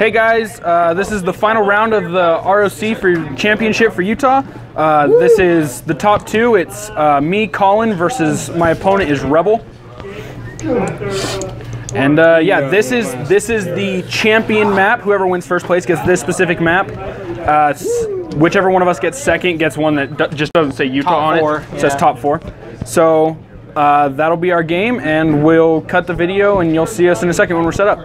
Hey guys, uh, this is the final round of the ROC for championship for Utah. Uh, this is the top two. It's uh, me, Colin, versus my opponent is Rebel. And uh, yeah, this is this is the champion map. Whoever wins first place gets this specific map. Uh, whichever one of us gets second gets one that d- just doesn't say Utah Top on four, it. It says top four. So uh, that'll be our game, and we'll cut the video, and you'll see us in a second when we're set up.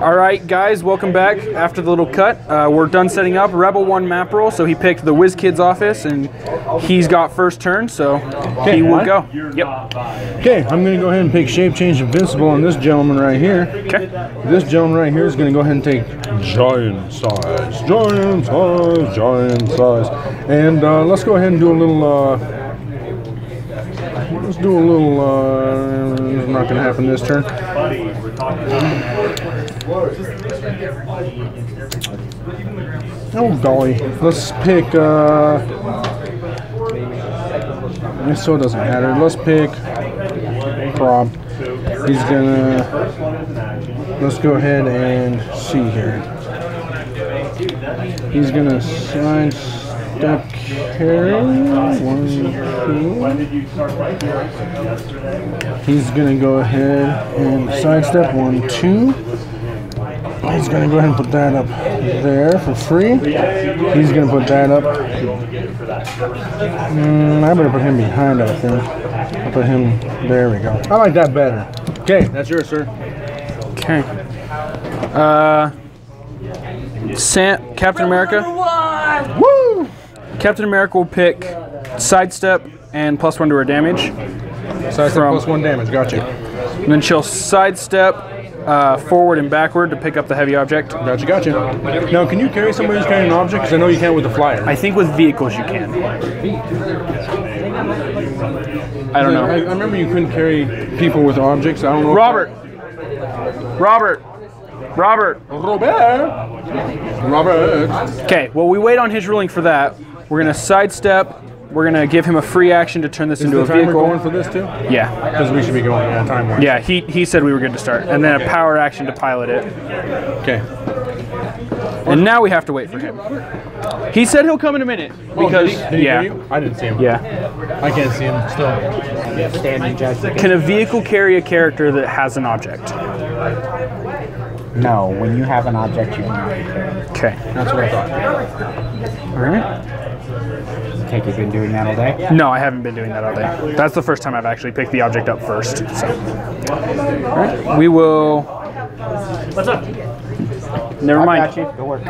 All right, guys, welcome back. After the little cut, uh, we're done setting up. Rebel won map roll, so he picked the WizKids office, and he's got first turn, so he will mine? go. Yep. Okay, I'm going to go ahead and pick Shape Change Invincible on this gentleman right here. Okay. This gentleman right here is going to go ahead and take giant size, giant size, giant size. And uh, let's go ahead and do a little, uh, let's do a little, uh, it's not going to happen this turn. Oh golly, let's pick, uh, it doesn't matter. Let's pick Prob. He's gonna. Let's go ahead and see here. He's gonna side step carry. One, two. He's gonna go ahead and sidestep one, two. He's gonna go ahead and put that up there for free. He's gonna put that up. Mm, I better put him behind, I think. I'll put him, there we go. I like that better. Okay, that's yours, sir. Okay. Uh, Sam, Captain America. Woo! Captain America will pick sidestep and plus one to her damage. Sidestep From- plus one damage, gotcha. And then she'll sidestep uh, forward and backward to pick up the heavy object. Gotcha, gotcha. Now, can you carry somebody who's carrying an object? Because I know you can't with the flyer. I think with vehicles you can. I don't I, I remember you couldn't carry people with objects. I don't know. Robert. Robert. Robert. Robert. Robert. Okay, well, we wait on his ruling for that. We're going to sidestep. We're going to give him a free action to turn this Is into the a timer vehicle. going for this too? Yeah. Because we should be going yeah, time wise. Yeah, he, he said we were good to start. And then a power action to pilot it. Okay. And now we have to wait for him. He said he'll come in a minute. Because, Oh, did he, did he yeah. hear you? I didn't see him. Yeah. I can't see him still. Standing judge. Can a vehicle carry a character that has an object? No, when you have an object, you can carry it. Okay. That's what I thought. All right. Take you've been doing that all day. No, I haven't been doing that all day. That's the first time I've actually picked the object up first. So. All right. We will. What's up? Never I mind. Go work.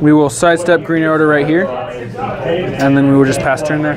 We will sidestep Green Arrow right here, and then we will just pass turn there.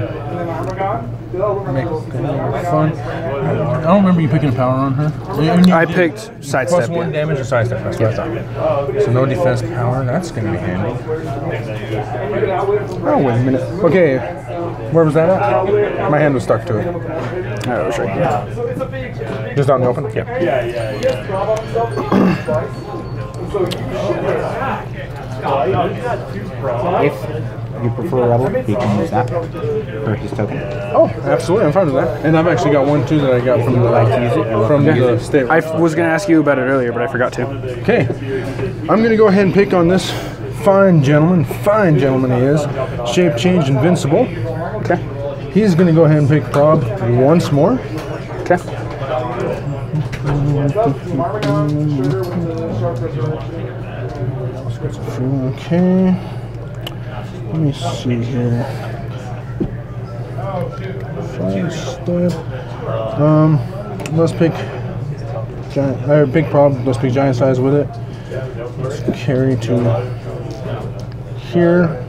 Make it fun. I don't remember you picking a power on her. And you- I picked Plus sidestep. one Yeah. damage or sidestep. That's what I thought. So no defense power. That's going to be handy. Oh, wait a minute. Okay. Where was that at? My hand was stuck to it. Oh, it was right here. Just out in the open? Yeah. If you prefer Rebel, you can use that for his token. Oh, absolutely. I'm fine with that. And I've actually got one too that I got from the from the state. I f- was going to ask you about it earlier, but I forgot to. Okay. I'm going to go ahead and pick on this fine gentleman. Fine gentleman he is. Shape change invincible. Okay. He's going to go ahead and pick Prob once more. Okay. Okay. Let me see here. Five step. Um, let's pick giant. Uh, big problem. Let's pick giant size with it. Let's carry to here.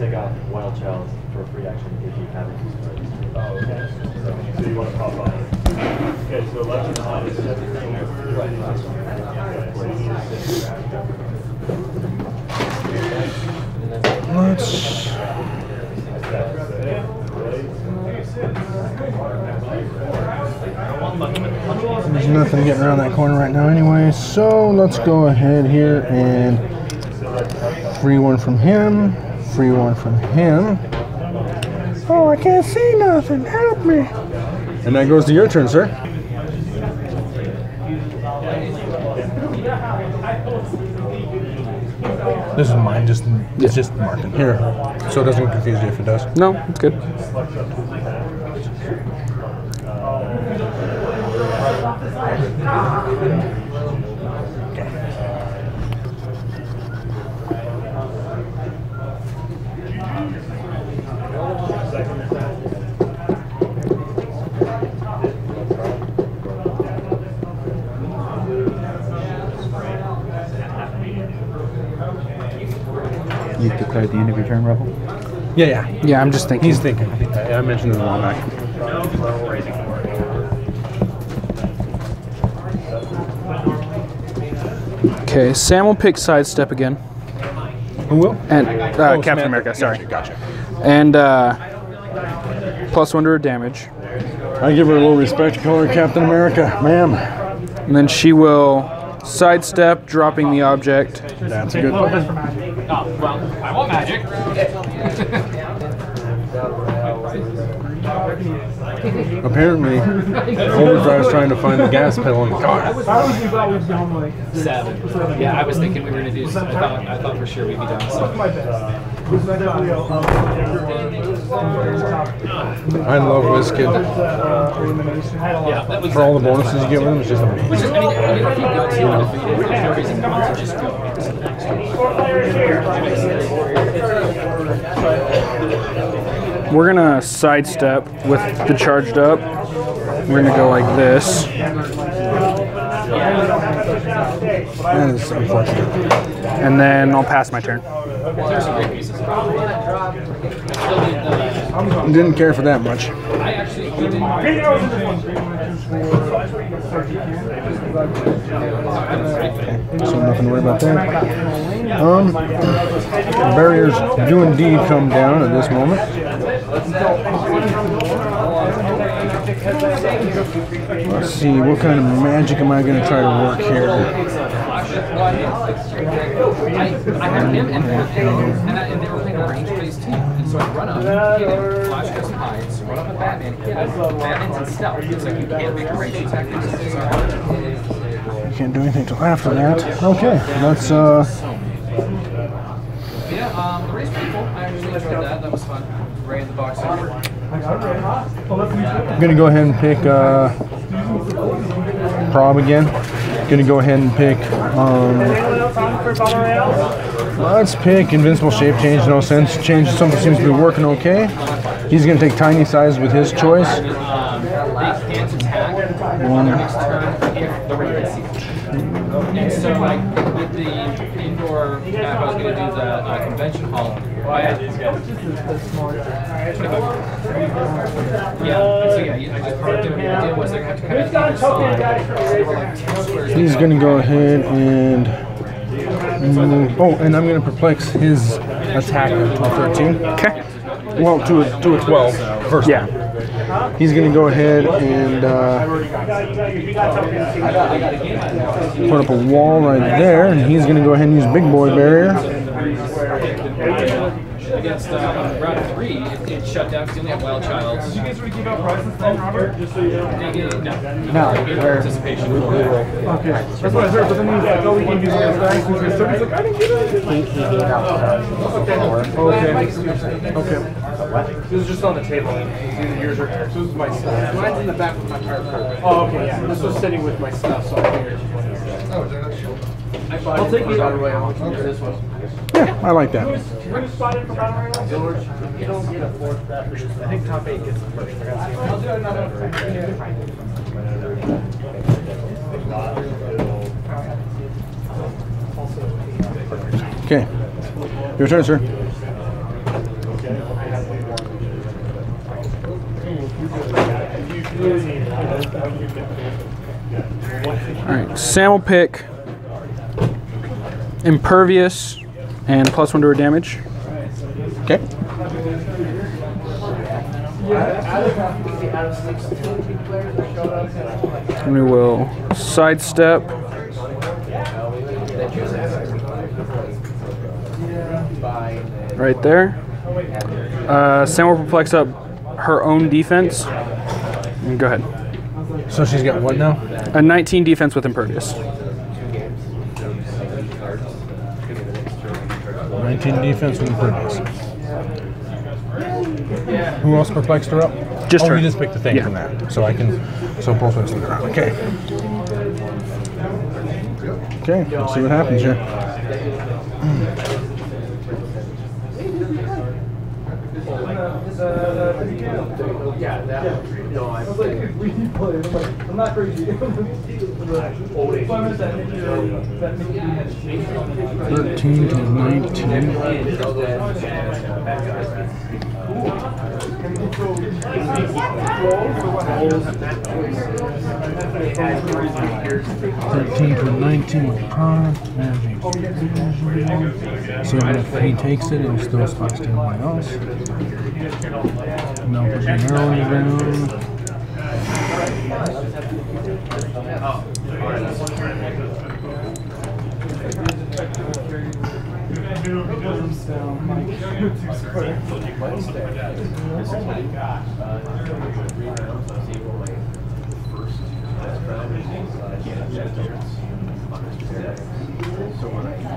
take off Wild Child for free action if you haven't used it. Oh, okay. So you want to pop on. Okay, so left and on is Let's. There's nothing getting around that corner right now, anyway. So let's go ahead here and free one from him, free one from him. Oh, I can't see nothing. Help me. And that goes to your turn, sir. This is mine. Just it's just marking here, so it doesn't confuse you if it does. No, it's good. You declared the end of your turn, Rebel? Yeah, yeah. Yeah, I'm just thinking. He's thinking. I I mentioned it a while back. Okay, Sam will pick sidestep again, Who will? and uh, Oh, Captain Samantha. America. Sorry, Gotcha. and uh, plus one to her damage, I give her a little respect. Call her Captain America, ma'am. and then she will sidestep, dropping the object. That's a good. Oh, well, I want magic. Apparently, Overdrive's trying to find the gas pedal in the car. Seven. Yeah, I was thinking we were gonna do. I thought, I thought for sure we'd be done. So. I love WizKid. Yeah. For all the bonuses you get with them, it's just amazing. Which is, I mean, I mean, if you go to undefeated, there's no reason not to just go. We're gonna sidestep with the charged up. We're gonna go like this, That is unfortunate. and then I'll pass my turn. There's some great pieces. I still need. Didn't care for that much. I actually we didn't. So nothing to worry about there. Um, barriers do indeed come down at this moment. Let's see, what kind of magic am I going to try to work here? I, I had him and, and, I, and they were playing a range phase too. And so I run up, hit him, flash goes and hides, run up with Batman, hit him. Batman's in stealth. It's like you can't make a range attack. Hard. Can't do anything till after that. Okay, let's uh, I'm gonna go ahead and pick uh, prob again. Gonna go ahead and pick. Um, let's pick invincible shape change. No sense. Change something seems to be working okay. He's gonna take tiny size with his choice. Um, attack on their next turn if the Raven sees. And so, like, with the indoor map, I was going to do the uh, convention hall. I had Yeah, and so yeah, I just parked it. And the idea was they had to kind of either side. There were like two squares. He's gonna go ahead and. move- oh, and I'm gonna perplex his attack to a 13. Okay. Well, to a, to a 12. First Yeah. He's gonna go ahead and uh, put up a wall right there, and he's gonna go ahead and use big boy barrier. Against uh, round three, it, it shut down because you only have wild child. Did you guys already give out prizes then, Robert? Just so you know. No. No. Participation. Okay, that's what I heard, but then he was like, oh, we can use those dice, and he's like, I didn't get anything. Okay, okay. This is just on the table. It's either yours or hers. This is my stuff. Mine's in the back with my card card. Oh, okay, yeah, this was sitting with my stuff, so I figured. I'll take it. Okay. This one. Yeah, I like that. Who's, who's spotted for Battle Royale? George. You don't get a fourth after. I think top eight gets the first. I'll do another one. Okay. Your turn, sir. All right, Sam will pick impervious and plus one to her damage. Okay. And we will sidestep. Right there. Uh, Sam will perplex up her own defense. Go ahead. So she's got what now? A 19 defense with impervious. 19 defense with impervious. Who else perplexed her up? Just oh, her. you just picked the thing Yeah. from that. So I can, so both of us look around. Okay. Okay, let's see what happens here. Yeah, that. No, I'm not crazy. Thirteen to nineteen. Thirteen to nineteen prime. So if he takes it, it still spots to everybody else. Now put the arrow ground.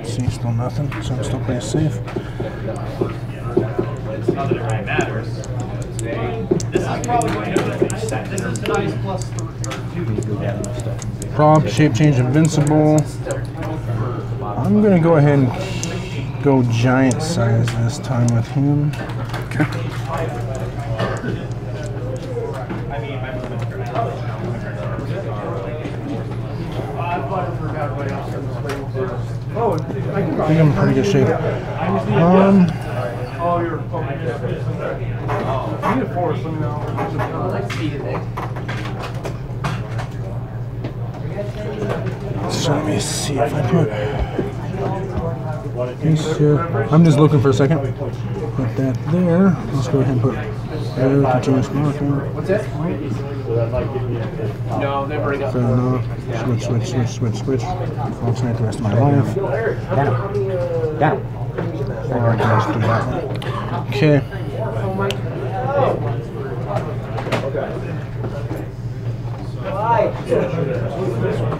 See, still nothing. So I'm still pretty safe. Not that it really matters. This is probably going to is nice plus Prob, shape change invincible. I'm gonna go ahead and go giant size this time with him. I think I'm in pretty good shape. Um, Oh, you're. Oh, you need a force, let me know. So let me see if I put these here. I'm just looking for a second. Put that there. Let's go ahead and put there, continuous marker. What's that? No, they've already got. Fair enough. Switch, switch, switch, switch, switch. Alternate the rest of my life. Got him. Got him. Or I can just do that oh,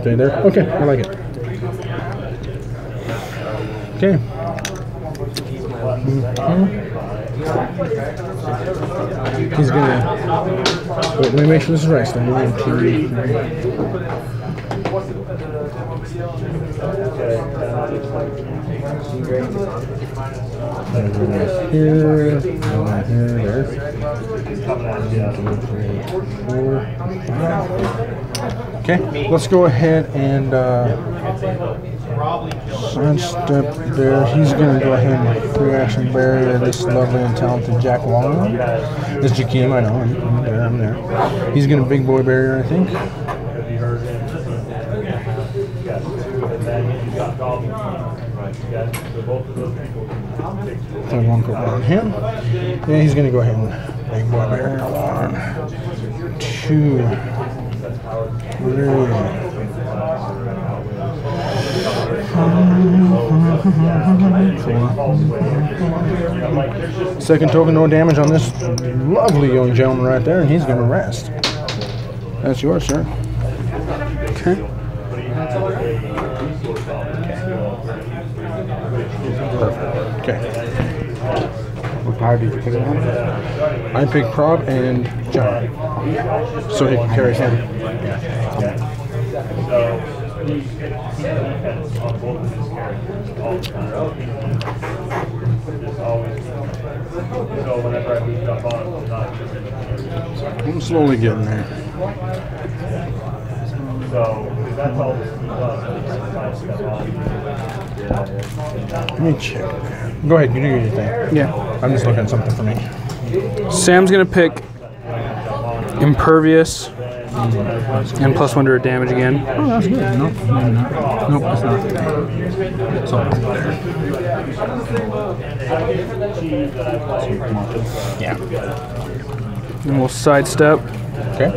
Stay there. Okay, I like it. Okay. Mhm. He's gonna. Wait, let me make sure this is right. So one, two, three. Okay, let's go ahead and uh, sidestep there. He's going to go ahead and free action barrier this lovely and talented Jack Long. This Jakeem, I know. I'm there, I'm there. He's going to big boy barrier, I think. Third one go on him. Yeah, he's going to go ahead and big boy barrier. One, two, three. Second token, no damage on this lovely young gentleman right there, and he's going to rest. That's yours, sir. Okay. Okay. What power did you pick on? I pick Prob and John, So he can carry him. So he he depends on both of his characters all the time. Just always. So whenever I moved up on him, it's not just I'm slowly getting there. so because that's all this he does. Sometimes stuff on. Let me check. Go ahead, you do your thing. Yeah. I'm just looking at something for me. Sam's gonna pick impervious and plus one to her damage again. Oh, that's good. Nope, maybe not. Nope, that's not. So, yeah. And we'll sidestep. Okay.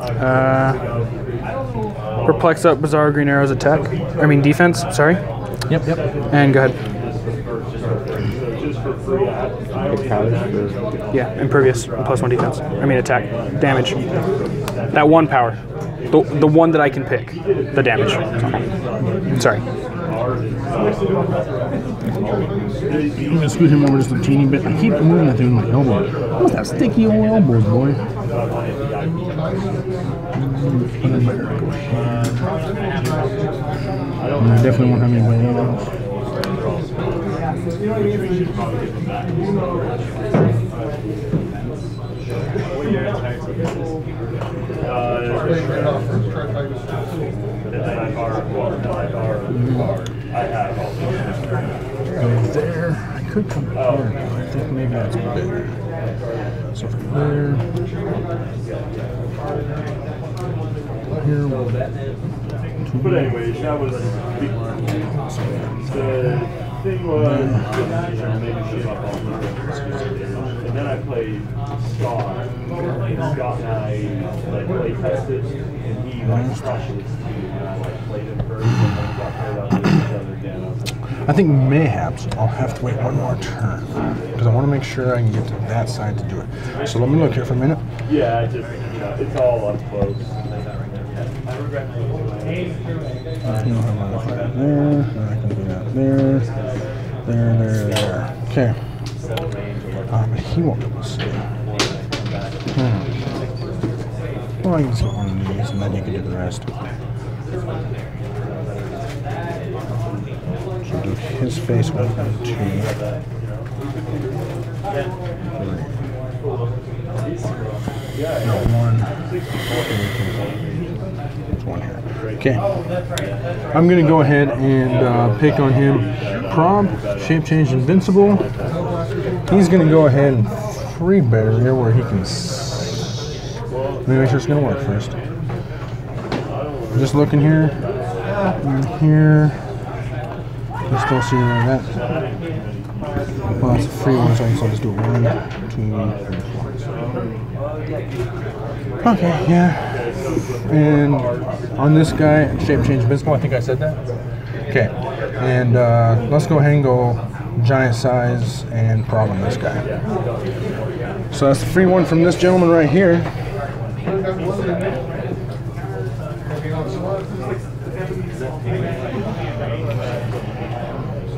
Uh, perplex up Bizarre Green Arrow's attack. I mean defense, sorry. Yep, yep. And go ahead. Pick powers for Yeah, impervious, plus one defense. I mean attack. Damage. That one power. The, the one that I can pick. The damage. Sorry. I'm gonna scoot him over just a teeny bit. I keep moving that thing with my elbow. What's that sticky old elbows, boy? And I definitely won't have anybody else. I Go there. I could come here, but I think maybe that's better. So from there. Here But anyways, that was the thing was maybe shit up all the And then I played Scott. Scott and I like play tested and he like mm-hmm. crushed his team and I like played him first and then got paired up with each other again. I was like, I think mayhaps I'll have to wait one more turn because I want to make sure I can get to that side to do it. So let me look here for a minute. Yeah, just you know, it's all up close. How I'm gonna find there. I can do that there. There, there, there. Okay. Uh, but he won't be able to see. Hmm. Well, I can get one of these and then you can do the rest. So do his face one, two, three. No. Okay. I'm gonna go ahead and uh, pick on him. Prob, shape change invincible. He's gonna go ahead and free barrier where he can. Let me make sure it's gonna work first. Just looking here, here. You still see that? Well, it's a free one, so I can just do one, two, three, four. Okay, yeah. And on this guy, shape change invincible. I think I said that. Okay. And uh, let's go ahead and go giant size and problem this guy. So that's the free one from this gentleman right here.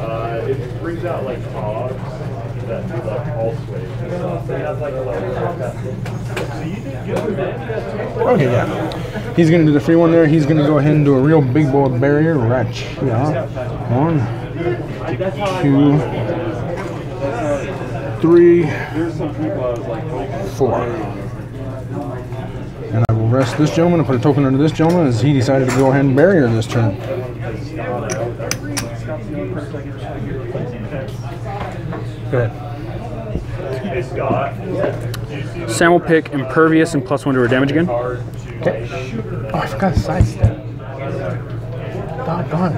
Uh, it brings out like hogs that do pulse waves stuff. It has like a like So Okay, yeah. He's gonna do the free one there. He's gonna go ahead and do a real big boy barrier. Right. Yeah. One, two, three, four. And I will rest this gentleman and put a token under this gentleman as he decided to go ahead and barrier this turn. Go ahead. hey Scott, Sam will pick impervious and plus one to her damage again. hard to Oh, I forgot to sidestep. Doggone.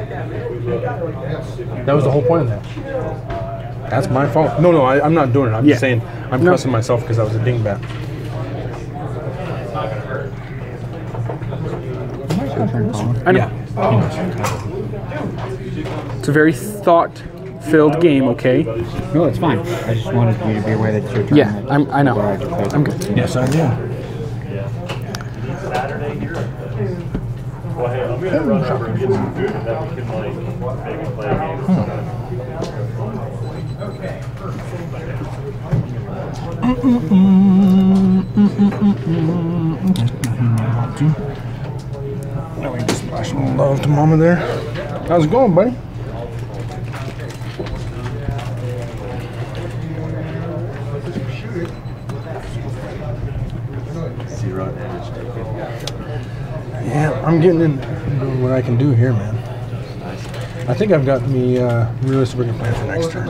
That was the whole point of that. That's my fault. No, no, I, I'm not doing it. I'm Yeah. just saying I'm No. cussing myself because I was a dingbat. I know. Oh. It's a very thought-filled game. Okay. No, it's fine. I just wanted you to be aware that it's your turn. Yeah, I'm. I know. Before I declare I'm good. Yes, I do. Well, hey, I'm gonna run over and get some food and then we can like maybe play a game. sometime. Now we can splash some love to Mama there. How's it going, buddy? I'm getting in doing what I can do here, man. I think I've got me uh, realistic wicked plan for next turn,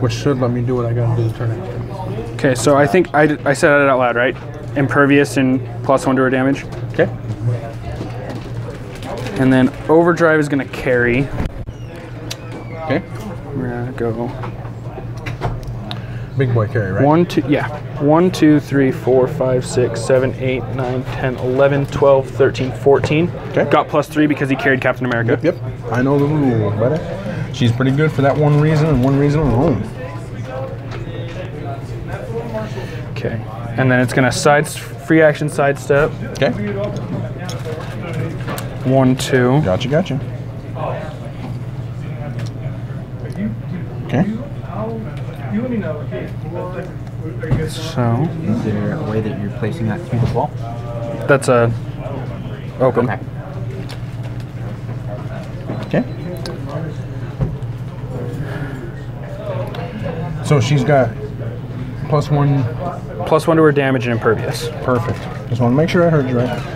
which should let me do what I got to do the turn after. Okay, so I think I, I said it out loud, right? Impervious and plus one to her damage. Okay. And then overdrive is gonna carry. Okay. We're gonna go Big boy carry, right? one, two, yeah. One, two, three, four, five, six, seven, eight, nine, 10, 11, 12, 13, 14. Okay. Got plus three because he carried Captain America. Yep. I know the rules, buddy. She's pretty good for that one reason and one reason alone. Okay. And then it's gonna side free action sidestep. Okay. One, two. Gotcha, gotcha. So Is there a way that you're placing that through the wall? that's a open. Okay. Okay. So she's got plus one. Plus one to her damage and impervious. Perfect. Just want to make sure I heard you right.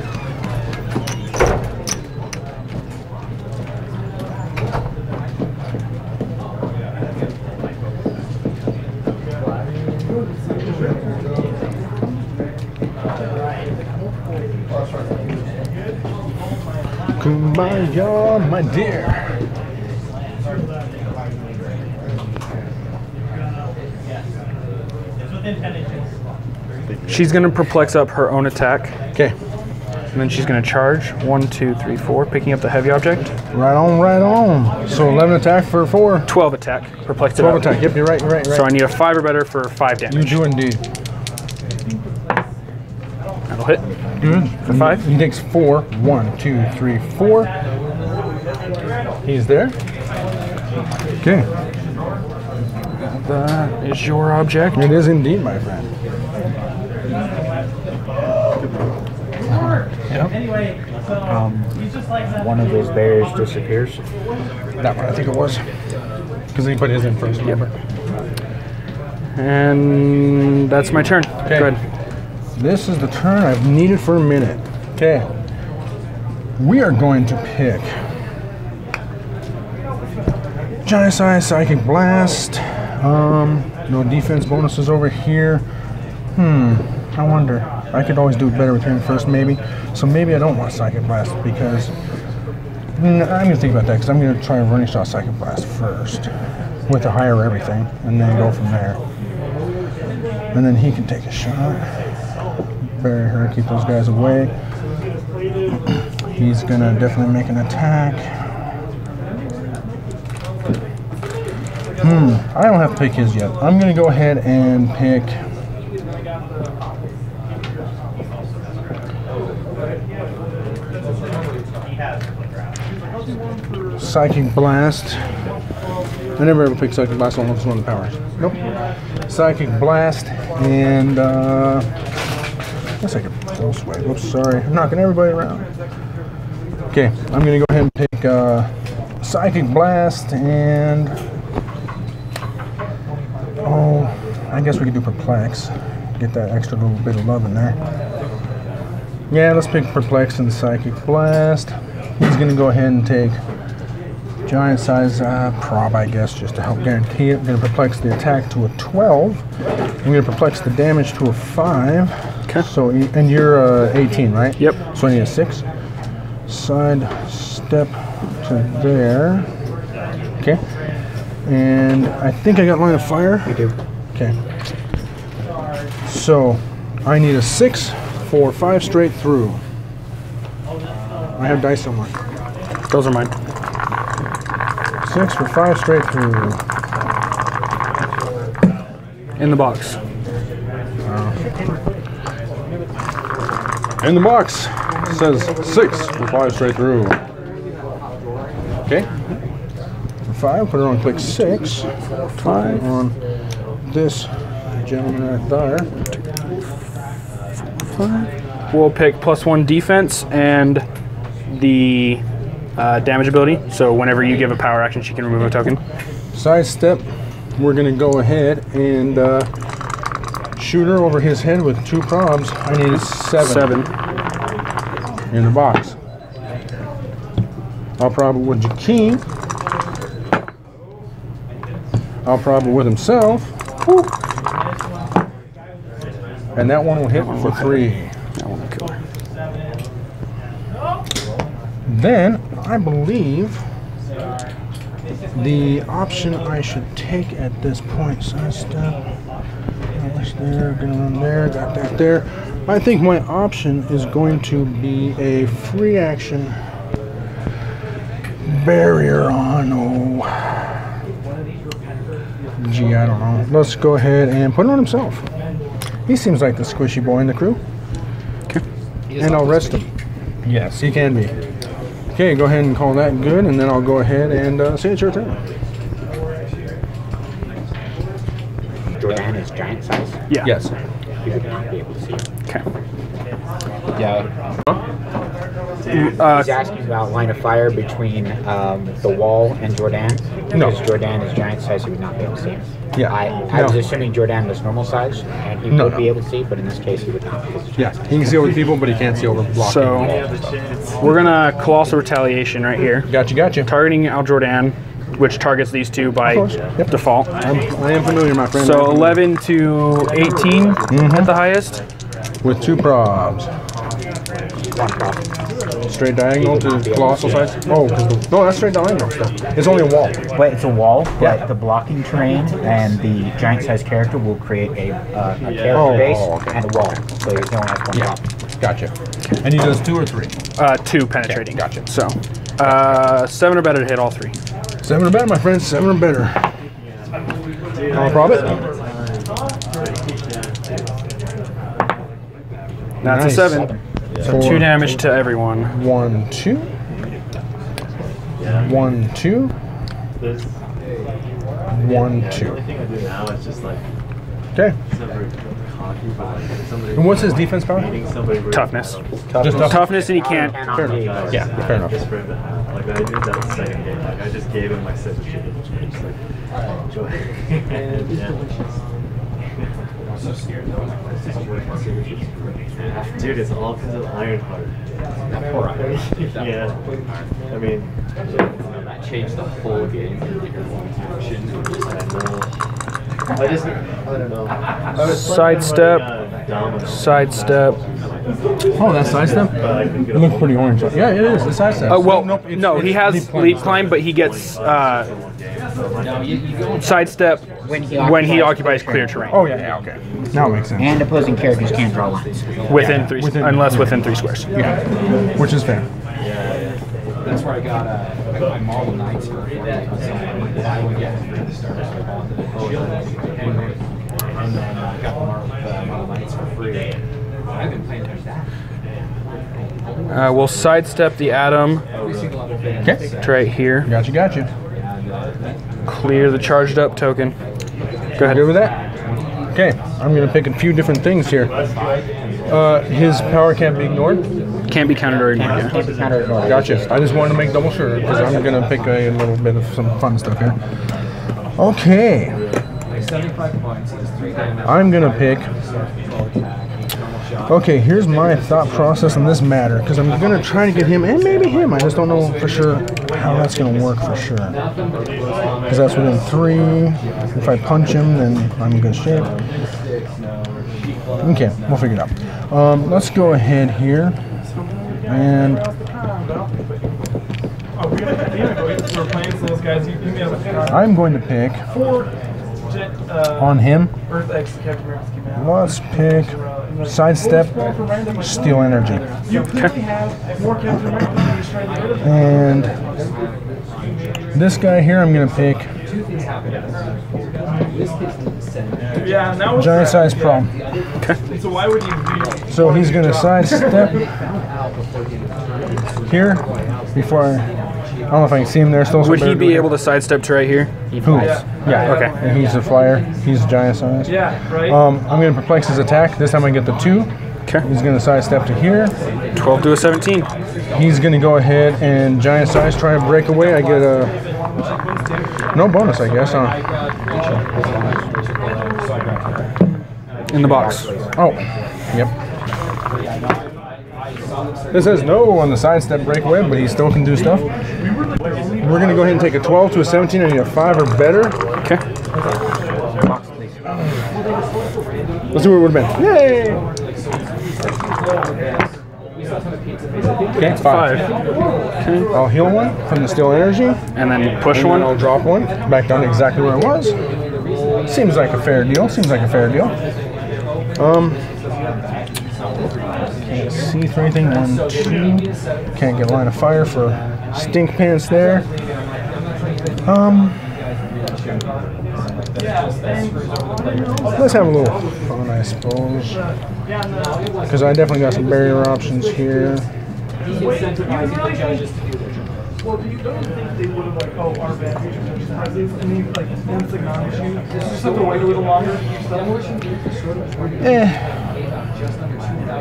My dear. She's gonna perplex up her own attack, Okay. and then she's gonna charge. One, two, three, four, picking up the heavy object. Right on, right on. So 11 attack for four. Twelve attack. Perplex it 12 up. attack. Yep, you're right, you're right, you're So I need a five or better for five You damage. do indeed. That'll hit. Good. For five? He takes four. One, two, three, four. He's there. Okay. That is your object. It is indeed, my friend. Yep. Um, one of those barriers disappears. That one, I think it was. Because he put his in first, remember? And that's my turn. Okay. Go ahead. This is the turn I've needed for a minute. Okay. We are going to pick Giant Size Psychic Blast. Um, no defense bonuses over here. Hmm, I wonder. I could always do better with him first, maybe. So maybe I don't want Psychic Blast because I'm gonna think about that because I'm gonna try Running Shot Psychic Blast first with the higher everything, and then go from there. And then he can take a shot. Bury her, keep those guys away. He's gonna definitely make an attack. Hmm, I don't have to pick his yet. I'm gonna go ahead and pick. Psychic Blast. I never ever pick Psychic Blast. It's one of the powers. Nope. Psychic Blast and uh, I sorry. I'm knocking everybody around. Okay, I'm gonna go ahead and pick uh, Psychic Blast and oh, I guess we could do Perplex. Get that extra little bit of love in there. Yeah, let's pick Perplex and Psychic Blast. He's gonna go ahead and take giant size uh, prob, I guess, just to help guarantee it. I'm gonna perplex the attack to a 12. I'm gonna perplex the damage to a 5. Okay. So, and you're uh, 18, right? Yep. So I need a 6. Side step to there. Okay. And I think I got line of fire. You do. Okay. So I need a 6 for 5 straight through. I have dice somewhere. Those are mine. Six for five straight through. In the box. Uh, in the box. Says six. for five straight through. Okay. For five, put it on click six. Five on this gentleman right there. We'll pick plus one defense and the uh, damage ability. So whenever you give a power action, she can remove a token. Sidestep. We're gonna go ahead and uh, shoot her over his head with two probs. I need seven, Seven. in the box. I'll probably with Jakeem. I'll probably with himself. Woo. And that one will hit for three. That one will kill her. Then I believe the option I should take at this point, sidestep, that's there, gonna run there, got that there. I think my option is going to be a free action barrier on. Oh, gee, I don't know. Let's go ahead and put it on himself. He seems like the squishy boy in the crew. Okay. And I'll rest him. Yes, he can be. Okay, go ahead and call that good, and then I'll go ahead and uh, say it's your turn. Jordan is giant size. Yeah. Yes. You would not be able to see it. Okay. Yeah. Uh, He's asking about line of fire between um, the wall and Jordan. No. Because Jordan is giant size, he would not be able to see him. Yeah. I, I was assuming Jordan was normal size, and he No, would no. be able to see, but in this case, he would not. Because he's Yeah, he can see over people, but he can't see over blocking. so have a chance. we're gonna colossal retaliation right here, Gotcha, gotcha. targeting Hal Jordan, which targets these two by. Yep. default. I'm, I am familiar, my friend. So 11 to 18 at the highest. with two probs, One problem. Straight diagonal to colossal size. Oh, the, no, that's straight diagonal stuff. It's only a wall. But it's a wall, but Yeah. the blocking terrain and the giant size character will create a, uh, a character Oh, base oh, okay. and a wall. So you only has one Yeah. block. Gotcha. And he does two or three. Uh, two penetrating. gotcha. So uh, seven or better to hit all three. Seven or better, my friend. Seven or better. I'll prob it. That's Nice. a seven. So Four. two damage to everyone. One, two. One, two. One, two. everything I do now is just like, Okay. it's never cocky, but like somebody. And what's his defense power? Beating somebody really Toughness. Just tough. Toughness, and he can't. Fair enough. Yeah, fair enough. Just for him. Like I did that second game. Like I just gave him my signature. Just like enjoy. And, yeah. I'm so scared though. Dude, it's all because of Ironheart. yeah. I mean, That changed the whole game. I know. I just, I don't know. I was Sidestep. playing, uh, Sidestep. Oh, that's sidestep? but I couldn't get It looks pretty orange. Yeah, it is. It's sidestep. Uh, well, Nope, it's- no, it's he has leap climb. but he gets uh, No, you, you sidestep When he when he occupies occupies clear terrain Oh, yeah, yeah, okay. Now it makes sense. And opposing characters can't draw lines. within three, within- unless within three squares. Yeah, which is fair. That's where I got uh, my Marvel Knights for buy one get free at start. I bought the and then uh, got the Marvel, uh, Marvel Knights for free. I've been playing like that. Uh, we'll sidestep the atom Every single other thing. Okay. to right here. Gotcha, gotcha. And, uh, Clear the charged up token. Go ahead. Good with that? Okay, I'm gonna pick a few different things here. Uh, his power can't be ignored. Can't be countered or ignored. yeah. Can't be counter ignored. Gotcha. I just wanted to make double sure because I'm gonna pick a little bit of some fun stuff here. Okay, 75 points, it's three damage. I'm gonna pick. Okay, here's my thought process on this matter because I'm gonna try to get him and maybe him. I just don't know for sure how that's gonna work for sure. Because that's within three. If I punch him, then I'm in good shape. Okay, we'll figure it out. Um, let's go ahead here and we gotta, we gotta go. We're playing so those guys. You, you may have a I'm going to pick uh, on him. Earth X Captain America's came. Let's pick sidestep, steal energy. Okay. And this guy here, I'm gonna pick Yeah, giant size pro. So why would you? So he's gonna sidestep here before I. I don't know if I can see him there. Still, Would he be able to sidestep to right here? He Who? Yeah. Okay. And he's a flyer. He's giant size. Yeah, right. Um, I'm gonna perplex his attack. This time I get the two. Okay. He's gonna sidestep to here. 12 to a 17. He's gonna go ahead and giant size try to break away. I get a no bonus, I guess. Huh? In the box. Oh, yep. This says no on the sidestep breakaway, but he still can do stuff. We're gonna go ahead and take a 12 to a 17. I need a five or better. Okay. Let's see what it would have been. Yay! Okay, five. Five. I'll heal one from the steal energy. And then push And then I'll drop one back down exactly where it was. Seems like a fair deal. Seems like a fair deal. Um, see through anything. One, two. Can't get line of fire for stink pants there. Um, let's have a little fun, I suppose. Because I definitely got some barrier options here. Well, do you don't think they would have like, oh, our and then like, a little longer. Eh.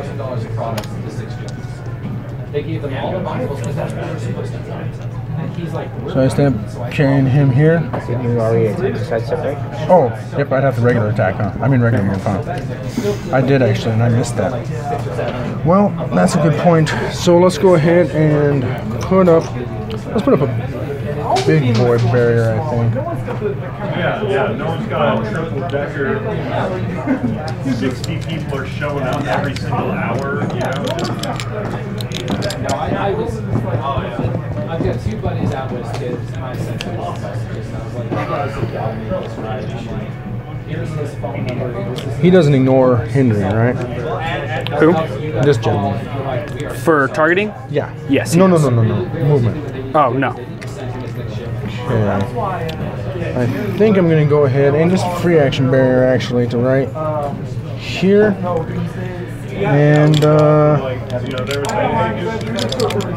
Gave out just under two thousand dollars of products to six judges. They gave them all the Bibles because that's what they're supposed to do. He's like, So I stand carrying him here. You already sidestep right? Oh, yep, I'd have the regular attack, huh? I mean regular move, huh? I did actually, and I missed that. Well, that's a good point. So let's go ahead and put up, let's put up a big boy barrier, I think. Yeah, yeah, no one's got a triple decker. Sixty people are showing up every single hour, you know? No, I, I was. Oh, I've got two buddies out west kids. My sense of loss just I was like, you guys have got me this right. I'm like, here's this phone number. Here's this. He doesn't ignore Henry, right? Who? This gentleman. You're like, we are For targeting? Yeah. Yes, No, no, no, no, no. Movement. Oh, no. Okay. I think I'm gonna go ahead and just free action barrier actually to right here. And uh, there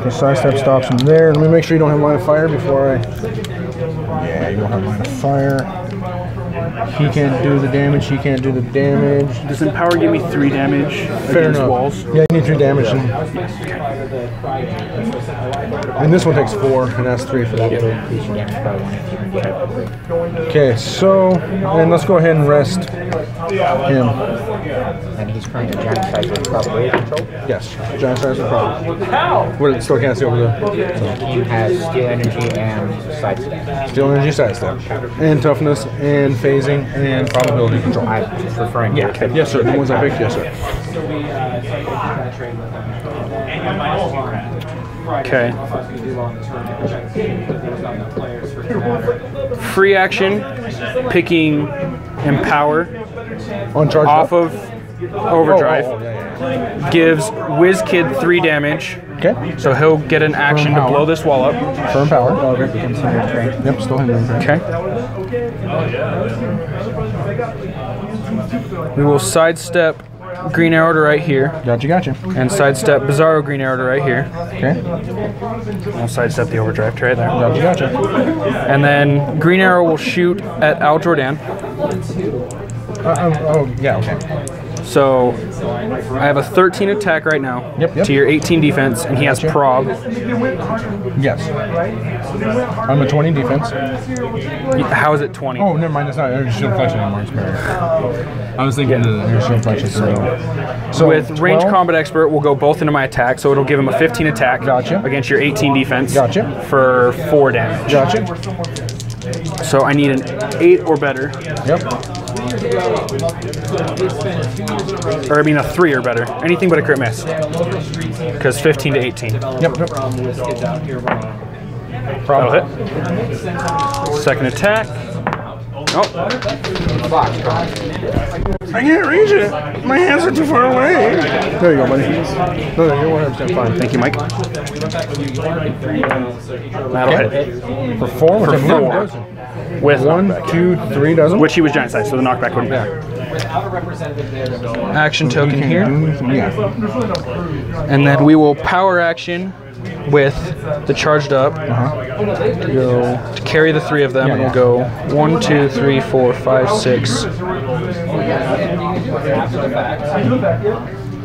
the sidestep stops him there. Let me make sure you don't have line of fire before I. Yeah, you don't have line of fire. He can't do the damage. He can't do the damage. Does Empower give me three damage Fair against enough. walls? Yeah, you need three damage. And, and this one takes four, and that's three for that. Increase your damage by one if you can get it. Okay, so and let's go ahead and rest him. And he's currently giant size with probability control. Yes, giant size of problem. What it still can't see over there. So team has steal energy and sidestep. Steal energy sidestep, and toughness, and phasing, and probability control. I'm just referring to Yes, sir. The ones I picked, yes, sir. Uh, Okay. I was going to do long term to check the team, but there's not enough players for it to matter. Free action, picking Empower On charge. off up. of Oh, Overdrive oh, oh, yeah, yeah, gives WizKid three damage. Okay. So he'll get an action to blow this wall up. Firm power. Over becomes Henry train. Yep, still him. Okay. Oh, okay. We will sidestep Green Arrow to right here, Gotcha, gotcha. and sidestep Bizarro Green Arrow to right here. Okay. I'll sidestep the Overdrive to right there. Gotcha, gotcha. And then Green Arrow will shoot at Hal Jordan. Uh, oh, oh, yeah, okay. So I have a 13 attack right now Yep, yep. to your 18 defense, and he has Gotcha. prob. Yes. I'm a 20 defense. How is it 20? Oh, never mind. It's not shield flexion anymore. It's. I was thinking the energy shield flexion. So, so With range combat expert, we'll go both into my attack, so it'll give him a 15 attack Gotcha. against your 18 defense. Gotcha. For four damage. Gotcha. So I need an eight or better, Yep. Or I mean a three or better. Anything but a crit miss. Because 15 to 18. Yep. yep. Kids out. That'll hit. Second attack. Nope. I can't reach it. My hands are too far away. There you go, buddy. No, no, you're 100% fine. Thank you, Mike. That'll hit. For four, For I four. Does. With One, two, three dozen. which he was giant size, so the knockback wouldn't matter. Without a representative there, there was Action token here. Yeah. And then we will power action with the charged up. Uh-huh. Go to carry the three of them, and we'll go one, two, three, four, five, six.